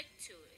stick to it.